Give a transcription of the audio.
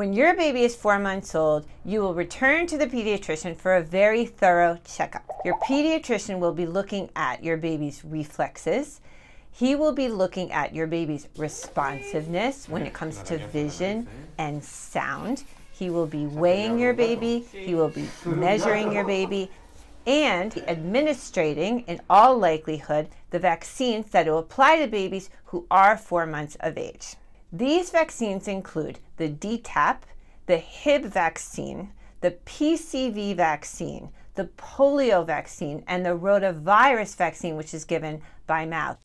When your baby is four months old, you will return to the pediatrician for a very thorough checkup. Your pediatrician will be looking at your baby's reflexes. He will be looking at your baby's responsiveness when it comes to vision and sound. He will be weighing your baby, he will be measuring your baby, and administrating, in all likelihood, the vaccines that will apply to babies who are four months of age. These vaccines include the DTaP, the Hib vaccine, the PCV vaccine, the polio vaccine, and the rotavirus vaccine, which is given by mouth.